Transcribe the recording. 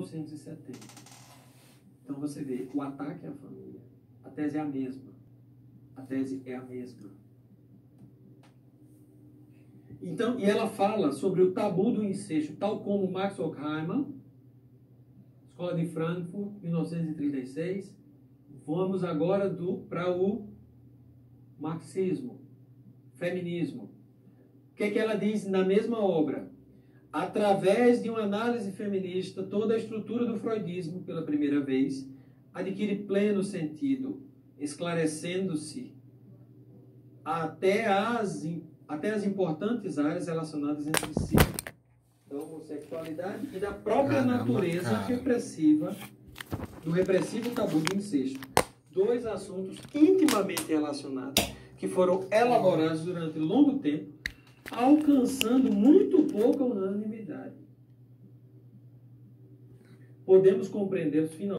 1970. Então você vê, o ataque à família, a tese é a mesma. A tese é a mesma. Então, e ela fala sobre o tabu do incesto, tal como Max Horkheimer, Escola de Frankfurt, 1936. Vamos agora para o marxismo, feminismo. O que, é que ela diz na mesma obra? Através de uma análise feminista, toda a estrutura do freudismo, pela primeira vez, adquire pleno sentido, esclarecendo-se até as, até as importantes áreas relacionadas entre si, da homossexualidade e da própria Caramba, natureza cara. repressiva, do repressivo tabu do incesto. Dois assuntos intimamente relacionados que foram elaborados durante longo tempo alcançando muito pouca unanimidade. Podemos compreender finalmente